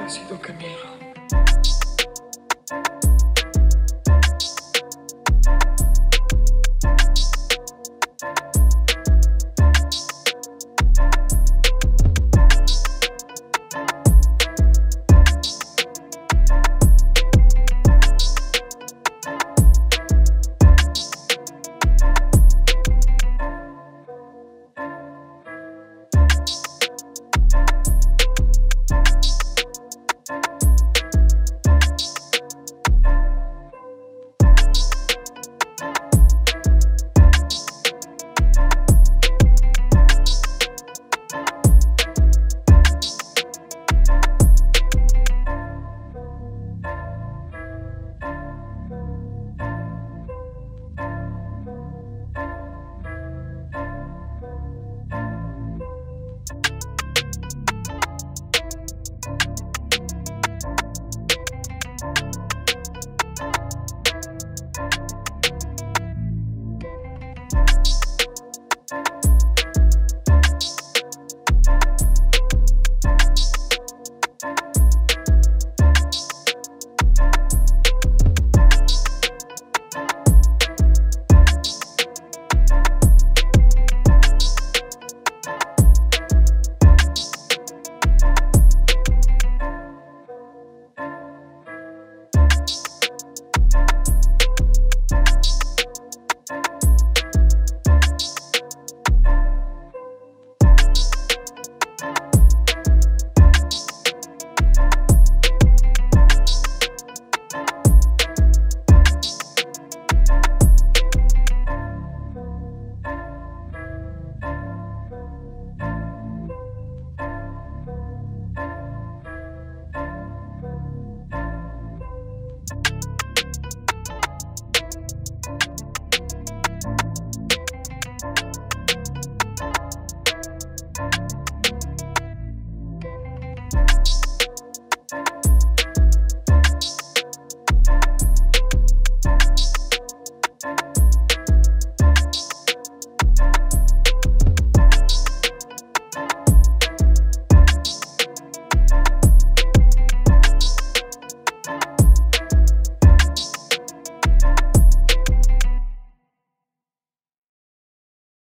ha sido Camilo.